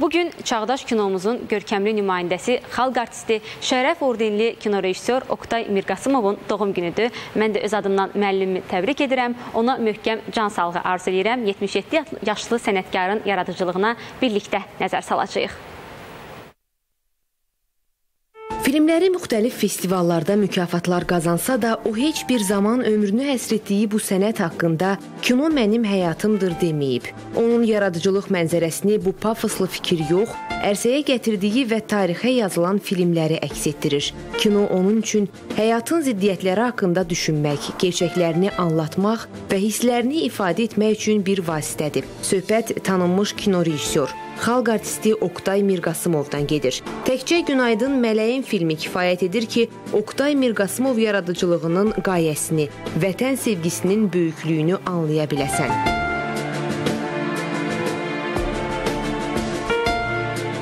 Bu gün çağdaş kinomuzun görkəmli nümayəndəsi, xalq artisti, şərəf ordenli kinorejissor Oktay Mirqasımovun doğum günüdür. Mən də öz adımdan müəllimi təbrik edirəm. Ona möhkəm can sağlığı arzu edirəm. 77 yaşlı sənətkarın yaradıcılığına birlikdə nəzər salacağıq. Filmləri müxtəlif festivallarda mükafatlar qazansa da, o heç bir zaman ömrünü həsr etdiyi bu sənət haqqında kino mənim həyatımdır deməyib. Onun yaradıcılıq mənzərəsini bu pafoslu fikir yox, ərsəyə gətirdiyi və tarixə yazılan filmləri əks etdirir. Kino onun üçün həyatın ziddiyyətləri haqqında düşünmək, gerçəklərini anlatmaq və hisslərini ifadə etmək üçün bir vasitədir. Söhbət tanınmış kino rejissor xalq artisti Oktay Mirqasımovdan gedir. Təkcə Günaydın Mələyin filmi kifayət edir ki, Oktay Mirqasımov yaradıcılığının qayəsini, vətən sevgisinin böyüklüyünü anlaya biləsən.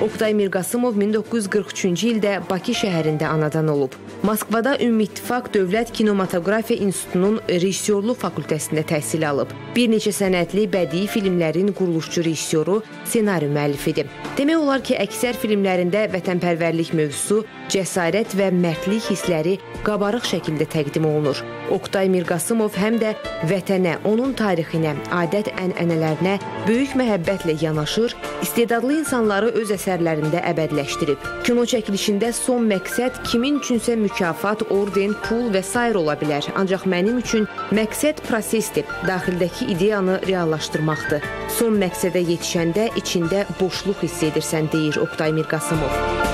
Oktay Mirqasımov 1943-cü ildə Bakı şəhərində anadan olub. Moskvada Ümumi İttifaq Dövlət Kinematografiya İnstitutunun rejissorluq fakültəsində təhsil alıb. Bir neçə sənədli bədii filmlərin quruluşçu rejissoru, ssenari müəllifidir. Demək olar ki, əksər filmlərində vətənpərvərlik mövzusu, cəsarət və mərdlik hissləri qabarıq şəkildə təqdim olunur. Oktay Mirqasımov həm də vətənə, onun tarixinə, adət-ənənələrinə böyük məhəbbətlə yanaşır, istedadlı insanları öz əsərlərində əbədiləşdirib. Kino çəkilişində son məqsəd kimin üçünsə mükafat, orden, pul və s. ola bilər. Ancaq mənim üçün məqsəd prosesdir, daxildəki ideyanı reallaşdırmaqdır. Son məqsədə yetişəndə içində boşluq hiss edirsən, deyir Oktay Mirqasımov.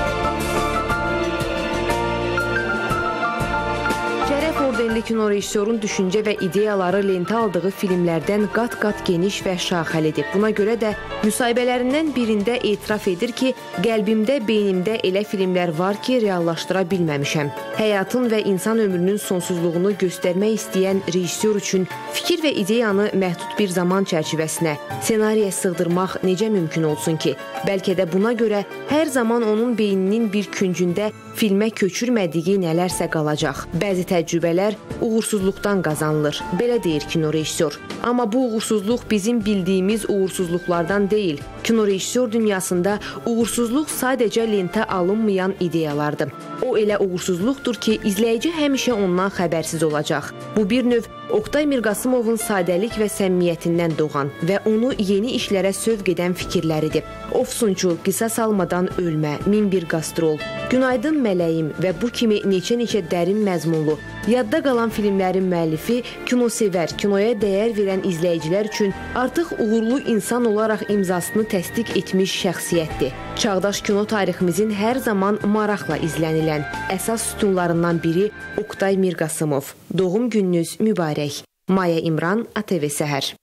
Ordenli kino rejissorun düşüncə və ideyaları lentə aldığı filmlərdən qat-qat geniş və şaxəlidir. Buna görə də müsahibələrindən birində etiraf edir ki, qəlbimdə, beynimdə elə filmlər var ki, reallaşdıra bilməmişəm. Həyatın və insan ömrünün sonsuzluğunu göstərmək istəyən rejissor üçün fikir və ideyanı məhdud bir zaman çərçivəsinə, ssenariyə sığdırmaq necə mümkün olsun ki? Bəlkə də buna görə hər zaman onun beyninin bir küncündə filmə köçürmədiyi nələrsə qalacaq. Bəzi təcrübələr uğursuzluqdan qazanılır. Belə deyir kino rejissor. Amma bu uğursuzluq bizim bildiyimiz uğursuzluqlardan deyil. Kino rejissor dünyasında uğursuzluq sadəcə lentə alınmayan ideyalardır. O elə uğursuzluqdur ki, izləyici həmişə ondan xəbərsiz olacaq. Bu bir növ Oktay Mirqasımovun sadəlik və səmimiyyətindən doğan və onu yeni işlərə sövq edən fikirləridir. Ofsunçu, qisas almadan ölmə, min bir qastrol, Günaydın mələyim və bu kimi neçə-neçə dərin məzmunlu, yadda qalan filmlərin müəllifi kinosevər, kinoya dəyər verən izləyicilər üçün artıq uğurlu insan olaraq imzasını təsdiq etmiş şəxsiyyətdir. Çağdaş kino tariximizin hər zaman maraqla izlənilən əsas sütunlarından biri Oktay Mirqasımov. Doğum gününüz mübarək. Maya İmran, ATV Səhər.